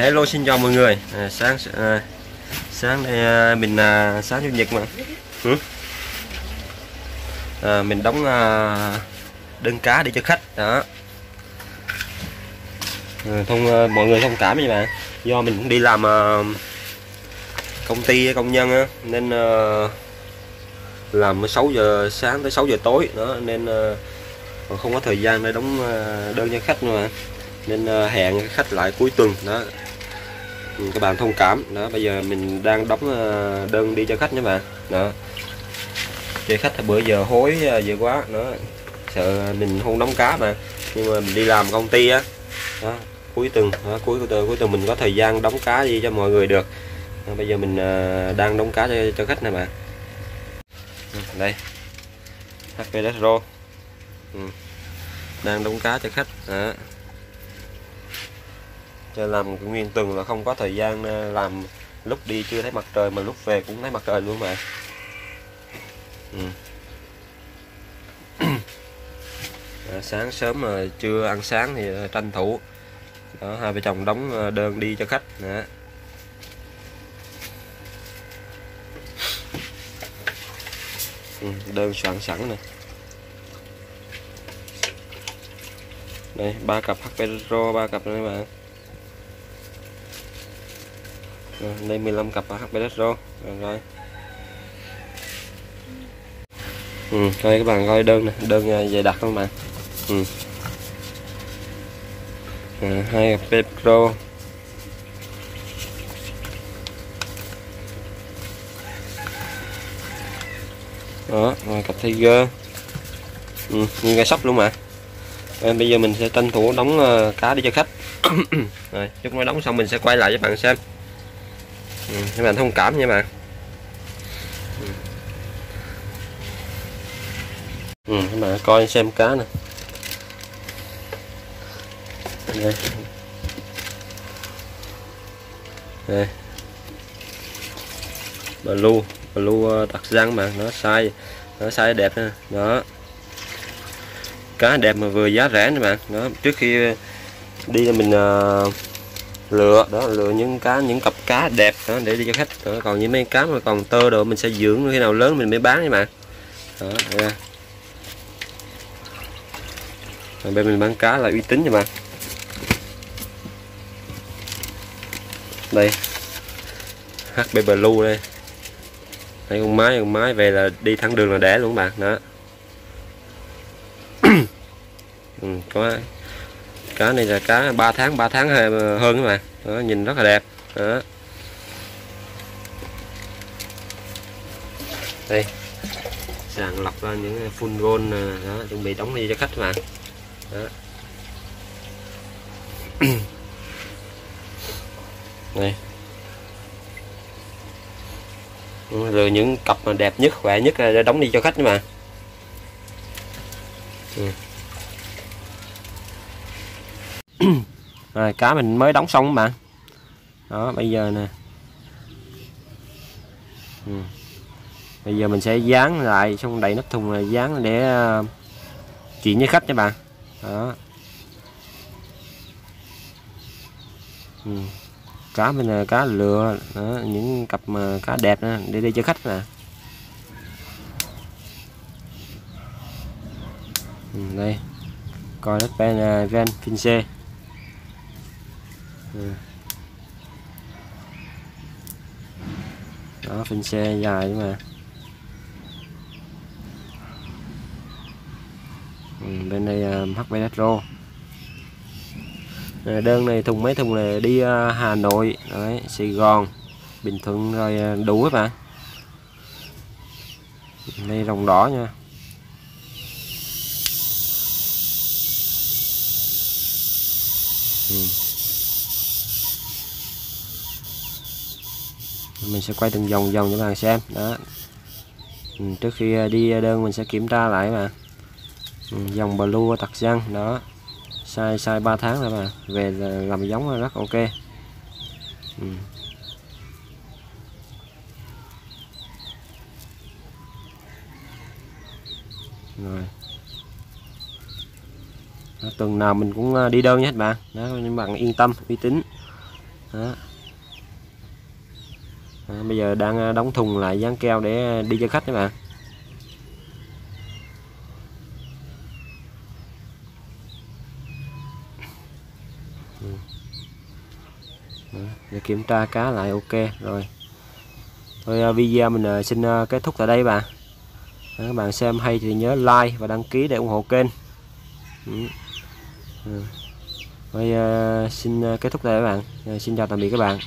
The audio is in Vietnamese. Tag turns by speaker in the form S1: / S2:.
S1: Hello xin chào mọi người. À, sáng à, sáng nay à, mình à, sáng chủ nhật mà. Ừ? à, mình đóng à, đơn cá để cho khách. Đó. À, thông à, mọi người thông cảm như bạn. Do mình cũng đi làm à, công ty công nhân á, nên à, làm 6 giờ sáng tới 6 giờ tối. Đó nên à, không có thời gian để đóng à, đơn cho khách nữa mà nên à, hẹn khách lại cuối tuần. Đó. Ừ, các bạn thông cảm. Đó bây giờ mình đang đóng ờ, đơn đi cho khách nha bạn. Đó. Chơi khách là bữa giờ hối ờ, giờ quá. Nữa sợ mình không đóng cá mà. Nhưng mà mình đi làm công ty á. Đó cuối tuần đó, cuối tuần cuối tuần mình có thời gian đóng cá gì cho mọi người được. Đó, bây giờ mình ờ, đang đóng cá cho, cho khách nè bạn. Ừ, đây. HP Retro ừ. đang đóng cá cho khách. Đó cho làm nguyên tuần là không có thời gian ờ, làm lúc đi chưa thấy mặt trời mà lúc về cũng thấy mặt trời luôn mà. Ừ. Đó, ờ, sáng sớm mà chưa ăn sáng thì ờ, tranh thủ. Đó hai vợ chồng đóng đơn đi cho khách. Đó. Ừ, đơn soạn sẵn nè. Đây ba cặp hpro ba cặp này bạn rồi, đây 15 cặp HP rồi, rồi. Ừ, coi các bạn coi đơn này đơn à, dày đặc không bạn? Ừ. à, hai cặp Pro đó rồi cặp Tiger. Ừ, nguyên cái sóc luôn mà. Rồi, bây giờ mình sẽ tranh thủ đóng uh, cá đi cho khách. Rồi chút nữa đóng xong mình sẽ quay lại cho bạn xem ừ, các bạn thông cảm nha bạn. Ừ. các bạn coi xem cá nè. Đây. Đây. Blue blue ờ, đặc răng mà nó sai nó sai đẹp nha, đó. Cá đẹp mà vừa giá rẻ nè bạn. Đó trước khi đi là mình uh, lựa đó lựa những cá những cặp cá đẹp đó để đi cho khách. Đó, còn những mấy cá mà còn tơ đồ mình sẽ dưỡng khi nào lớn mình mới bán nha bạn. Đó đây bên mình bán cá là uy tín nha bạn. Đây. HB Blue đây. Đây con máy con máy về là đi thẳng đường là đẻ luôn bạn đó. Ừ, có cá này là cá 3 tháng 3 tháng hơn các bạn đó, nhìn rất là đẹp đó. đây sàng lọc ra những full gold à, đó chuẩn bị đóng đi cho khách mà đó. đây rồi những cặp mà đẹp nhất khỏe nhất là đóng đi cho khách mà ừ. Rồi cá mình mới đóng xong các bạn đó bây giờ nè. Ừ. bây giờ mình sẽ dán lại xong đầy nắp thùng này dán để ờ, chuyển với khách nha bạn đó. Ừ. cá mình là cá lừa đó, những cặp mà cá đẹp nè để đi cho khách nè. Ừ, đây. Coi đất pen ven ờ, finse ừ. đó phanh xe dài mà ừ, bên đây à, uh, HB Retro đơn này thùng mấy thùng này đi uh, Hà Nội đấy, Sài Gòn Bình Thuận rồi uh, đủ các bạn đây rồng đỏ nha ừ. Mình sẽ quay từng vòng vòng cho các bạn xem. Đó. Ừ, trước khi à, đi à, đơn mình sẽ kiểm tra lại mà ừ, dòng blue tặc răng đó. Sai sai 3 tháng rồi mà về làm giống rất ok. Ừ. rồi. Đó, tuần nào mình cũng à, đi đơn nhé các bạn. Đó các bạn yên tâm uy tín. Đó à, bây giờ đang ờ, đóng thùng lại dán keo để đi cho khách các bạn ừ. để kiểm tra cá lại ok rồi thôi ờ, video mình ờ, xin kết thúc tại đây bà. Đó, các bạn xem hay thì nhớ like và đăng ký để ủng hộ kênh ừ. Ừ. Thôi, xin kết thúc tại đây các bạn xin chào tạm biệt các bạn